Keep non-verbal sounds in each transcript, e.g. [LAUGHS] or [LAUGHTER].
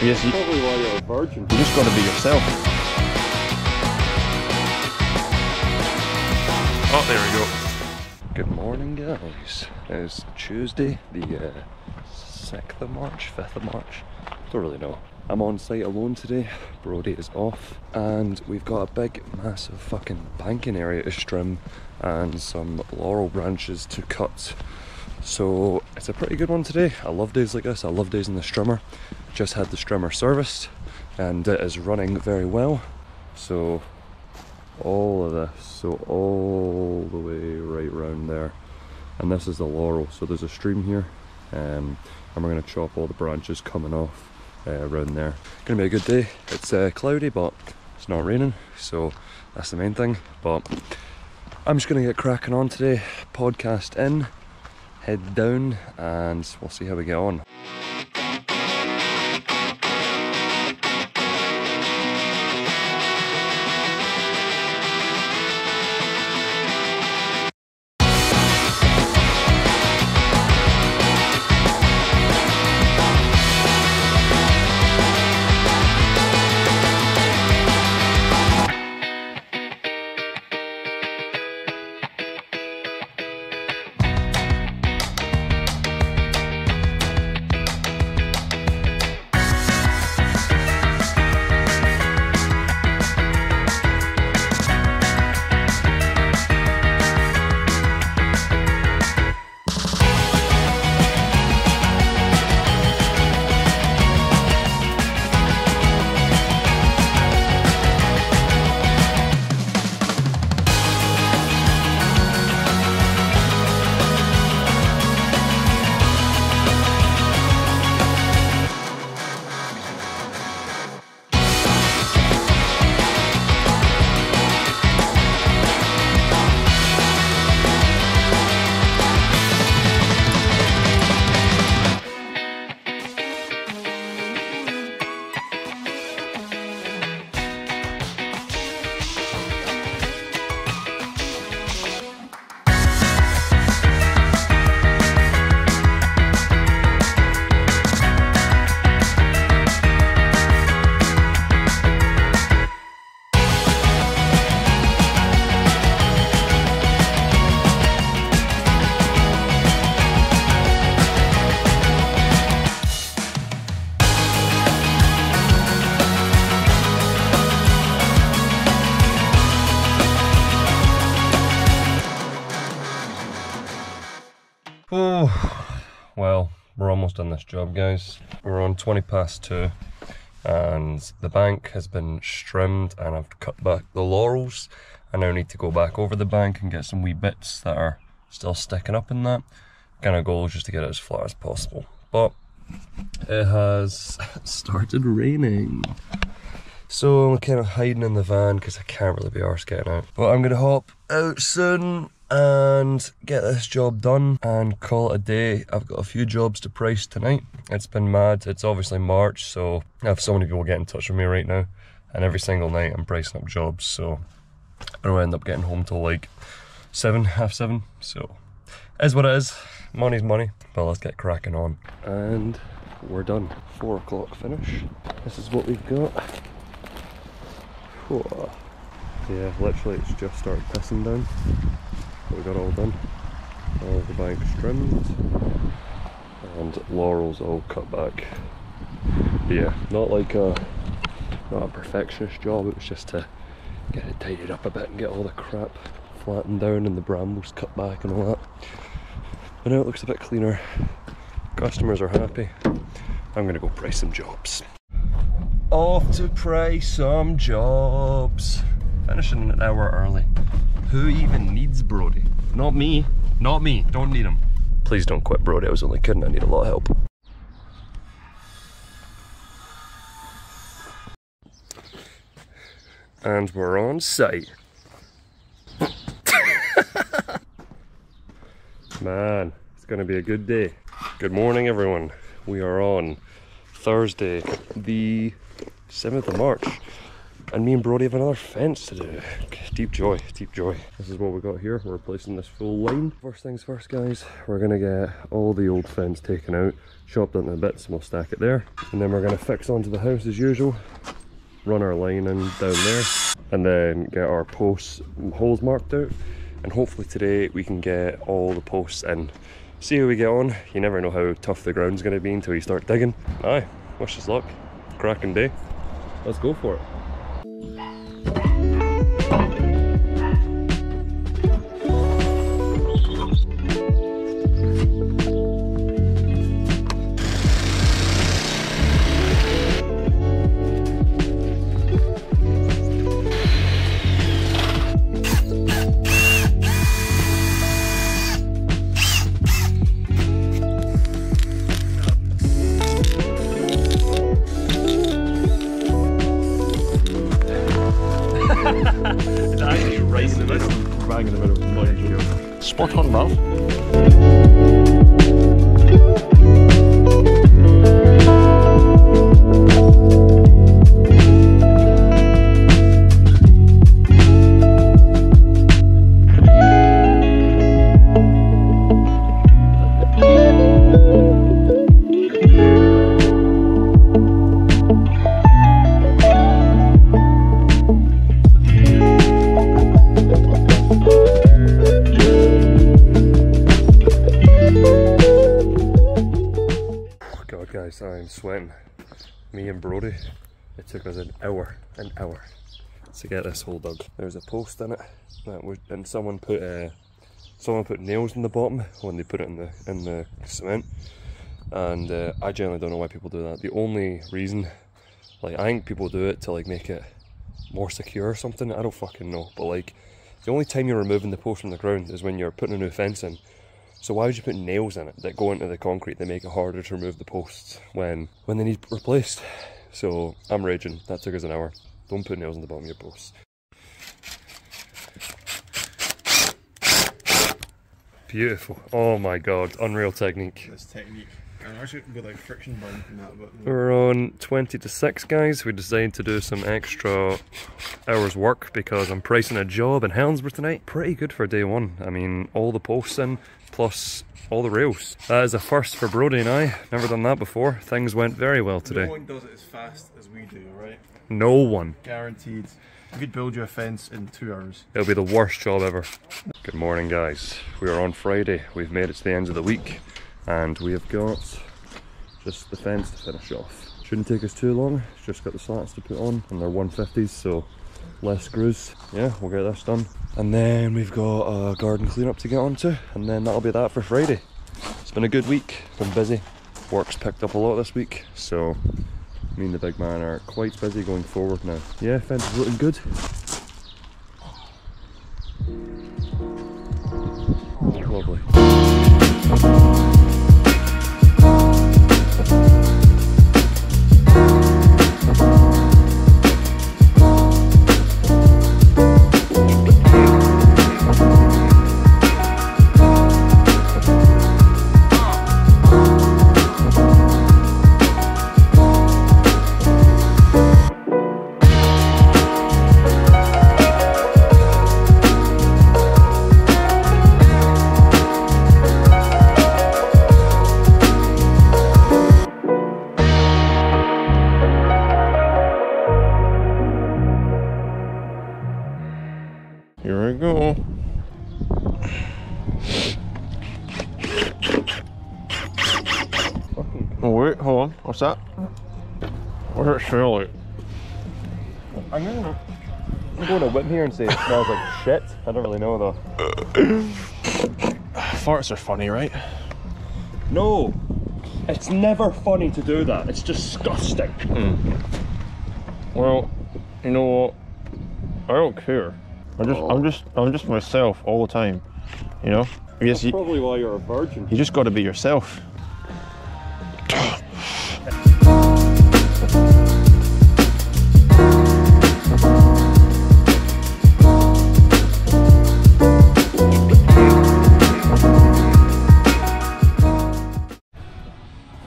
Yes, you, Probably why you're a virgin. you just got to be yourself. Oh, there we go. Good morning, guys. It's Tuesday, the uh, 6th of March, 5th of March. Don't really know. I'm on site alone today. Brodie is off, and we've got a big, massive fucking banking area to trim and some laurel branches to cut. So it's a pretty good one today. I love days like this. I love days in the strimmer. Just had the strimmer serviced, and it is running very well. So all of this, so all the way right round there. And this is the laurel, so there's a stream here, um, and we're going to chop all the branches coming off uh, around there. Gonna be a good day. It's uh, cloudy, but it's not raining, so that's the main thing. But I'm just gonna get cracking on today. Podcast in, head down, and we'll see how we get on. Almost done this job, guys. We're on 20 past two, and the bank has been trimmed, and I've cut back the laurels. I now need to go back over the bank and get some wee bits that are still sticking up in that. Kind of goal just to get it as flat as possible. But it has [LAUGHS] started raining. So I'm kind of hiding in the van because I can't really be arsed getting out. But I'm going to hop out soon and get this job done and call it a day. I've got a few jobs to price tonight. It's been mad. It's obviously March, so I have so many people getting in touch with me right now. And every single night I'm pricing up jobs, so I don't end up getting home till like seven, [LAUGHS] half seven. So is what it is. Money's money. But let's get cracking on. And we're done. Four o'clock finish. This is what we've got. Whoa. Yeah, literally it's just started pissing down. We got all done. All the banks trimmed. And laurels all cut back. But yeah, not like a not a perfectionist job, it was just to get it tidied up a bit and get all the crap flattened down and the brambles cut back and all that. But now it looks a bit cleaner. Customers are happy. I'm gonna go price some jobs. Off to price some jobs. Finishing an hour early. Who even needs Brodie? Not me. Not me. Don't need him. Please don't quit Brodie. I was only kidding. I need a lot of help. And we're on site. [LAUGHS] Man, it's gonna be a good day. Good morning, everyone. We are on Thursday, the 7th of March. And me and Brodie have another fence to do. Deep joy, deep joy. This is what we got here. We're replacing this full line. First things first, guys. We're gonna get all the old fence taken out, chopped into bits, and we'll stack it there. And then we're gonna fix onto the house as usual. Run our line in down there. And then get our posts holes marked out. And hopefully today we can get all the posts in. See how we get on. You never know how tough the ground's gonna be until you start digging. Aye, wish us luck. Cracking day. Let's go for it. Guys, I'm sweating. Me and Brodie, it took us an hour, an hour to get this hole dug. There's a post in it that was, and someone put uh, someone put nails in the bottom when they put it in the in the cement. And uh, I generally don't know why people do that. The only reason, like, I think people do it to like make it more secure or something. I don't fucking know. But like, the only time you're removing the post from the ground is when you're putting a new fence in. So why would you put nails in it that go into the concrete that make it harder to remove the posts when when they need replaced? So I'm raging. That took us an hour. Don't put nails in the bottom of your posts. Beautiful. Oh my god, unreal technique. This technique. And actually with like friction burn from that, but We're on 20 to 6, guys. We decided to do some extra hours work because I'm pricing a job in Helensburgh tonight. Pretty good for day one. I mean, all the posts in, plus all the rails. That is a first for Brodie and I. Never done that before. Things went very well today. no one does it as fast as we do, right? No one. Guaranteed. We could build you a fence in two hours. It'll be the worst job ever. Good morning, guys. We are on Friday. We've made it to the end of the week, and we have got just the fence to finish off. Shouldn't take us too long. Just got the slats to put on, and they're 150s, so less screws. Yeah, we'll get this done. And then we've got a garden cleanup to get onto, and then that'll be that for Friday. It's been a good week. Been busy. Work's picked up a lot this week, so me and the big man are quite busy going forward now. Yeah, fence is looking good. Here we go. Oh wait, hold on. What's that? What does it smell like? I'm gonna I'm going to whip here and say it smells like shit. I don't really know though. [SIGHS] Farts are funny, right? No, it's never funny to do that. It's disgusting. Hmm. Well, you know what? I don't care. I just, I'm oh. just, I'm just myself all the time. You know. Guess you, Probably why you're a virgin. you just got to be yourself.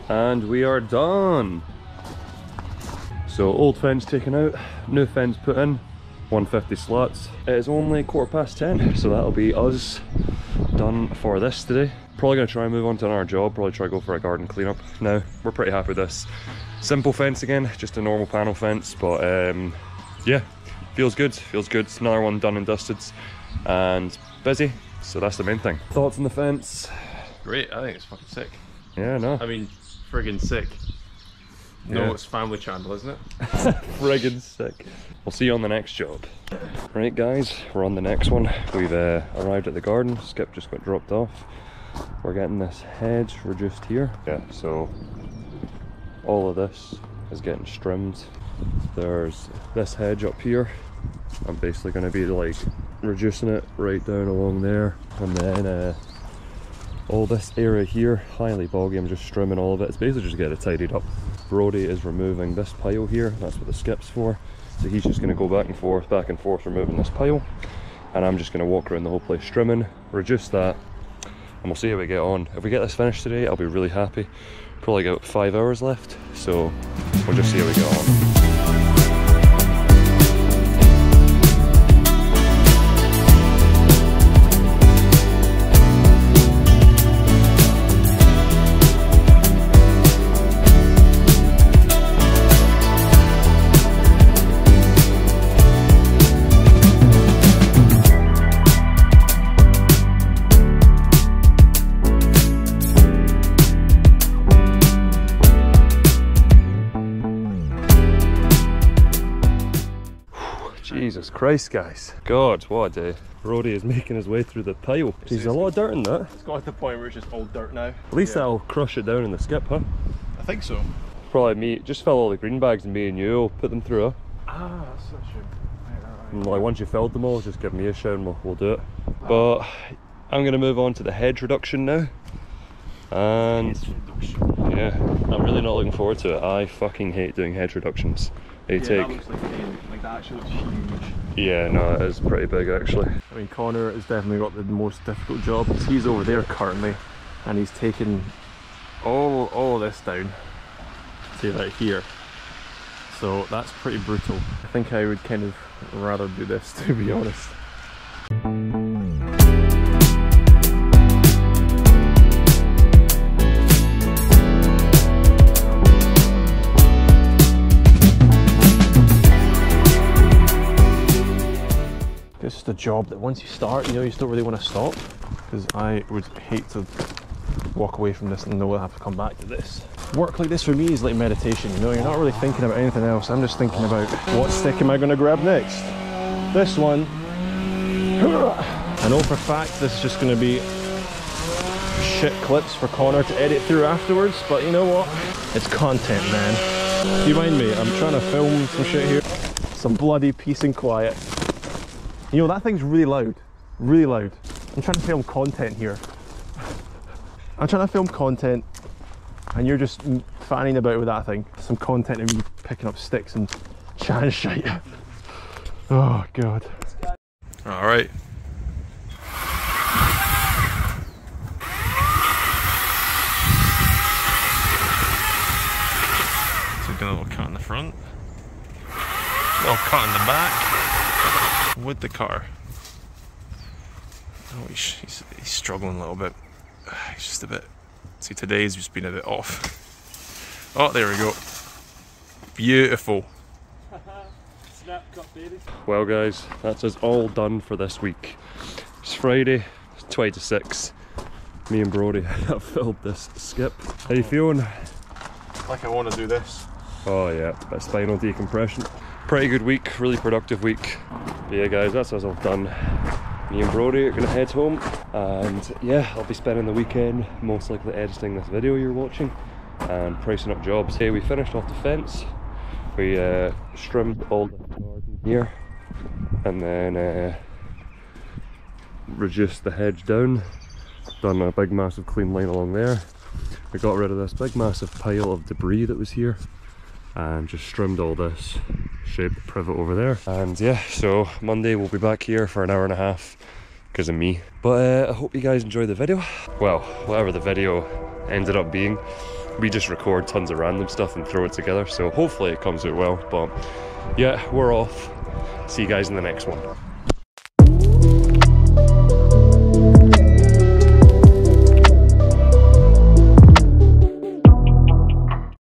And we are done. So old fence taken out, new fence put in, 150 slots. It is only quarter past 10, so that'll be us done for this today. Probably gonna try and move on to another job, probably try to go for a garden cleanup. Now, we're pretty happy with this. Simple fence again, just a normal panel fence, but um, yeah, feels good, feels good. Another one done and dusted and busy, so that's the main thing. Thoughts on the fence? Great, I think it's fucking sick. Yeah, no. I mean, friggin' sick. No, Yeah. it's family channel, isn't it? [LAUGHS] friggin' sick. We'll see you on the next job. Right guys, we're on the next one. We've uh, arrived at the garden. Skip just got dropped off. We're getting this hedge reduced here. Yeah, so all of this is getting trimmed. There's this hedge up here. I'm basically going to be like reducing it right down along there. And then uh, all this area here, highly boggy, I'm just trimming all of it. It's basically just getting it tidied up. Brodie is removing this pile here, that's what the skip's for. So he's just gonna go back and forth, back and forth, removing this pile. And I'm just gonna walk around the whole place trimming, reduce that, and we'll see how we get on. If we get this finished today, I'll be really happy. Probably got five hours left, so we'll just see how we get on. Christ, guys. God, what a day. Brodie is making his way through the pile. There's a lot of dirt in that. It's got to the point where it's just all dirt now. At least that'll crush it down in the skip, huh? I think so. Probably me, just fill all the green bags and me and you will put them through, huh? Ah, that's such a. Right, right, And like once you've filled them all, just give me a shout and we'll, we'll do it. But I'm gonna move on to the hedge reduction now. And yeah, I'm really not looking forward to it. I fucking hate doing hedge reductions. They Yeah, take that looks like pain. Like that actually looks huge. Yeah, no, it is pretty big actually. I mean, Conor has definitely got the most difficult job. He's over there currently, and he's taking all all this down to right here. So that's pretty brutal. I think I would kind of rather do this, [LAUGHS] to be honest. Job that once you start, you know, you just don't really want to stop. Because I would hate to walk away from this and know I have to come back to this. Work like this for me is like meditation, you know, you're not really thinking about anything else. I'm just thinking about what stick am I going to grab next? This one. I know for a fact this is just going to be shit clips for Conor to edit through afterwards, but you know what? It's content, man. Do you mind me? I'm trying to film some shit here. Some bloody peace and quiet. You know, that thing's really loud. Really loud. I'm trying to film content here. I'm trying to film content and you're just fanning about with that thing. Some content of me picking up sticks and chatting [LAUGHS] shit. Oh, God. All right. Took a little cut in the front, little cut in the back with the car. Oh, he's, he's, he's struggling a little bit. [SIGHS] He's just a bit. See, today's just been a bit off. Oh, there we go. Beautiful. [LAUGHS] Well guys, that's us all done for this week. It's Friday, it's 20 to 6. Me and Brodie [LAUGHS] have filled this skip. How you feeling? Like I want to do this. Oh yeah, bit of spinal decompression. Pretty good week, really productive week. But yeah guys, that's us all done. Me and Brodie are gonna head home and yeah, I'll be spending the weekend most likely editing this video you're watching and pricing up jobs. Hey, we finished off the fence. We uh, trimmed all the garden here and then uh, reduced the hedge down. Done a big massive clean line along there. We got rid of this big massive pile of debris that was here and just trimmed all this shaped privet over there. And yeah, so Monday we'll be back here for an hour and a half because of me. But uh, I hope you guys enjoyed the video. Well, whatever the video ended up being. we just record tons of random stuff and throw it together. So hopefully it comes out well. But yeah, we're off. See you guys in the next one.